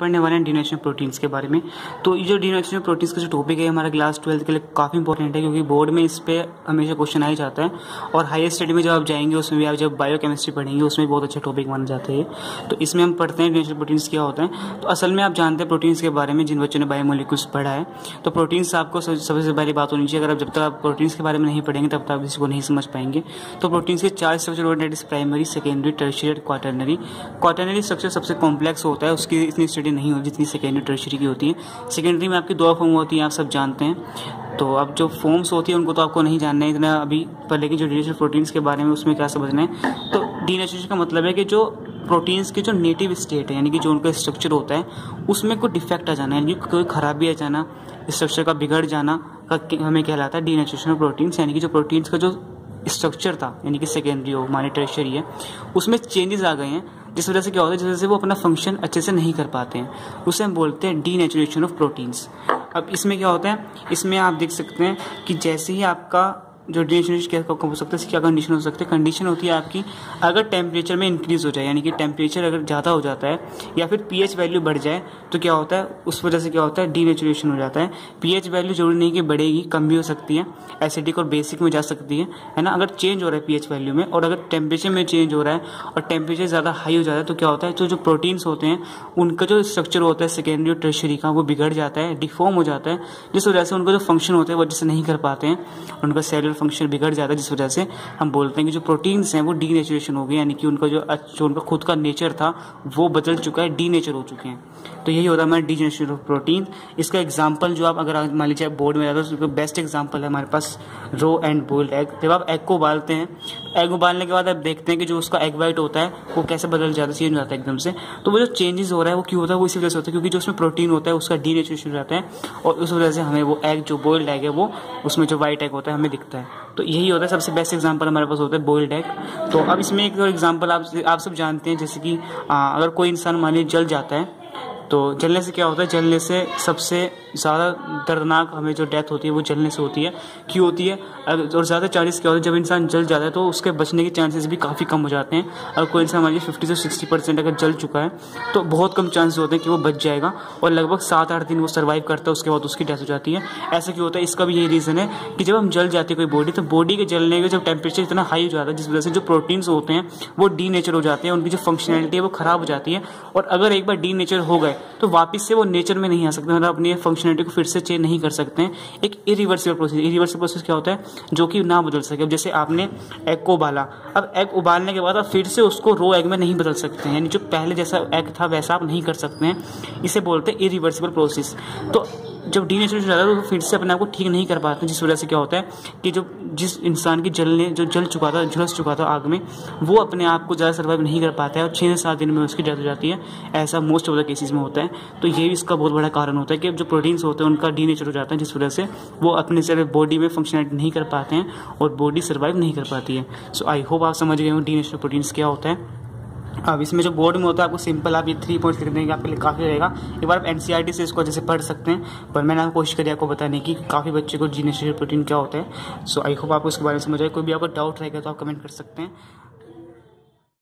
पढ़ने वाले हैं डीनेचुरल प्रोटीन्स के बारे में। तो ये जो डीनेचुरल प्रोटीन्स का जो टॉपिक है हमारा क्लास ट्वेल्थ के लिए काफ़ी इंपॉर्टेंट है, क्योंकि बोर्ड में इस पर हमेशा क्वेश्चन आ ही जाता है। और हायर स्टडी में जब आप जाएँगे, उसमें भी आप जब बायो बायोकेमिस्ट्री पढ़ेंगे, उसमें बहुत अच्छा टॉपिक माना जाता है। तो इसमें हम पढ़ते हैं डीनेचुरल प्रोटीन्स क्या होता है। तो असल में आप जानते हैं प्रोटीन्स के बारे में, जिन बच्चों ने बायोमोलिक्यूल्स पढ़ा है। तो प्रोटीन्स आपको सबसे पहली बात होनी चाहिए, अगर आप जब तक आप प्रोटीन्स के बारे में नहीं पढ़ेंगे, तब तक आप इसको नहीं समझ पाएँगे। तो प्रोटीन्स के चार structure primary secondary tertiary quaternary quaternary structure सबसे कॉम्प्लेक्स होता है, उसकी इतनी स्टडी नहीं होती जितनी सेकेंडरी टर्शरी की होती है। सेकेंडरी में आपकी दो फॉर्म होती हैं, आप सब जानते हैं। तो अब जो फॉर्म्स होती है, उनको तो आपको नहीं जानना है, इतना अभी पर लेकिन जो डीनेचर प्रोटीन्स के बारे में, उसमें क्या समझना है। तो डीनेचरेशन का मतलब है कि जो प्रोटीन्स के जो नेटिव स्टेट है, यानी कि जो उनका स्ट्रक्चर होता है, उसमें कोई डिफेक्ट आ जाना, यानी कोई खराबी आ जाना स्ट्रक्चर का बिगड़ जाना, का हमें कहलाता है डीनेचरेशन प्रोटीन्स यानी कि जो प्रोटीन्स का जो स्ट्रक्चर था, यानी कि सेकेंडरी हो, मानी टर्शरी है, उसमें चेंजेस आ गए हैं। जिस वजह से क्या होता है? जिस वजह से वो अपना फ़ंक्शन अच्छे से नहीं कर पाते हैं। उसे हम बोलते हैं डी नेचुरेशन ऑफ़ प्रोटीन्स अब इसमें क्या होता है? इसमें आप देख सकते हैं कि जैसे ही आपका जो डिनेशन क्या हो सकता है क्या कंडीशन हो सकती है? कंडीशन होती है आपकी, अगर टेम्परेचर में इंक्रीज हो जाए, यानी कि टेम्परेचर अगर ज़्यादा हो जाता है, या फिर पीएच वैल्यू बढ़ जाए तो क्या होता है? उस वजह से क्या होता है? डीनेचुरेशन हो जाता है। पीएच वैल्यू ज़रूरी नहीं कि बढ़ेगी, कम भी हो सकती है एसिडिक और बेसिक में जा सकती है है ना? अगर चेंज हो रहा है पीएच वैल्यू में, और अगर टेम्परेचर में चेंज हो रहा है, और टेम्परेचर ज़्यादा हाई हो जाता है तो क्या होता है? तो जो प्रोटीन्स होते हैं, उनका जो स्ट्रक्चर होता है सेकेंडरी और टर्शरी का, वो बिगड़ जाता है डिफॉर्म हो जाता है, जिस वजह से उनका जो फ़ंक्शन होता है, वो जैसे नहीं कर पाते हैं, उनका सेलुलर फ़ंक्शन बिगड़ जाता है, जिस वजह से हम बोलते हैं कि जो प्रोटीन्स हैं, वो डी नेचुरेशन हो गए यानी कि उनका जो जो उनका खुद का नेचर था, वो बदल चुका है डी नेचर हो चुके हैं। तो यही होता है डी नेचर ऑफ़ प्रोटीन इसका एग्ज़ाम्पल जो आप अगर मान लीजिए बोर्ड में जाते हो बेस्ट एग्ज़ाम्पल है हमारे पास रो एंड बोल्ड एग जब आप एग को उबालते हैं एग उबालने के बाद आप देखते हैं कि जो उसका एग वाइट होता है, वो कैसे बदल जाता है चेंज हो जाता है एकदम से। तो वो जो चेंजेस हो रहा है, वो क्यों होता है, वो इसी वजह से होता है, क्योंकि जो उसमें प्रोटीन होता है, उसका डी हो जाता है और उस वजह से हमें वो एग जो बोल्ड एग है, वो उसमें जो वाइट एग होता है, हमें दिखता है। तो यही होता है, सबसे बेस्ट एग्ज़ाम्पल हमारे पास होता है बॉइल्ड एग तो अब इसमें एक और एग्ज़ाम्पल आप आप सब जानते हैं, जैसे कि अगर कोई इंसान मान लीजिए जल जाता है तो जलने से क्या होता है? जलने से सबसे ज़्यादा दर्दनाक हमें जो डेथ होती है, वो जलने से होती है। क्यों होती है? और ज़्यादा चांसेस क्या होता है? जब इंसान जल जाता है तो उसके बचने के चांसेस भी काफ़ी कम हो जाते हैं। अगर कोई इंसान मान लीजिए फिफ्टी से सिक्सटी परसेंट अगर जल चुका है तो बहुत कम चांसेस होते हैं कि वो बच जाएगा। और लगभग सात आठ दिन वो सर्वाइव करता है, उसके बाद उसकी डेथ हो जाती है। ऐसा क्यों होता है? इसका भी यही रीज़न है कि जब हम जल जाती है कोई बॉडी तो बॉडी के जलने के जब टेम्परेचर इतना हाई हो जाता है, जिस वजह से जो प्रोटीन्स होते हैं, वो डी नेचर हो जाते हैं, उनकी जो फंक्शनैलिटी है, वो खराब हो जाती है। और अगर एक बार डी नेचर हो गए तो वापस से वो नेचर में नहीं आ सकते। मतलब अपनी फंक्शनलिटी को फिर से चेंज नहीं कर सकते हैं। एक इरिवर्सिबल प्रोसेस इरिवर्सिबल प्रोसेस क्या होता है? जो कि ना बदल सके। अब जैसे आपने एग को उबाला। अब एग उबालने के बाद आप फिर से उसको रो एग में नहीं बदल सकते हैं। यानी जो पहले जैसा एग था, वैसा आप नहीं कर सकते हैं। इसे बोलते हैं इरिवर्सिबल प्रोसेस तो जब डी नेचुरल जाता है तो फिर से अपने आप को ठीक नहीं कर पाते जिस वजह से क्या होता है कि जो जिस इंसान की जलने जो जल चुका था, झुलस चुका था आग में, वो अपने आप को ज़्यादा सर्वाइव नहीं कर पाता है और छः से सात दिन में उसकी डेथ हो जाती है, ऐसा मोस्ट ऑफ़ द केसेज में होता है। तो ये भी इसका बहुत बड़ा कारण होता है कि जो प्रोटीन्स होते हैं, उनका डी नेचर हो जाता है, जिस वजह से वो अपने से बॉडी में फंक्शनलिटी नहीं कर पाते हैं और बॉडी सर्वाइव नहीं कर पाती है। सो आई होप आप समझ गए हो डी नेचर प्रोटीन्स क्या होता है। अब इसमें जो बोर्ड में होता है, आपको सिंपल आप ये थ्री पॉइंट्स लिख देंगे आपके लिए काफ़ी रहेगा। एक बार आप एन से इसको जैसे पढ़ सकते हैं, पर मैंने आपको कोशिश करी आपको बताने की काफ़ी बच्चे को जीनेशल प्रोटीन क्या होता है। सो आई होप आपको इसके बारे में समझ आए कोई भी आपको डाउट रहेगा तो आप कमेंट कर सकते हैं।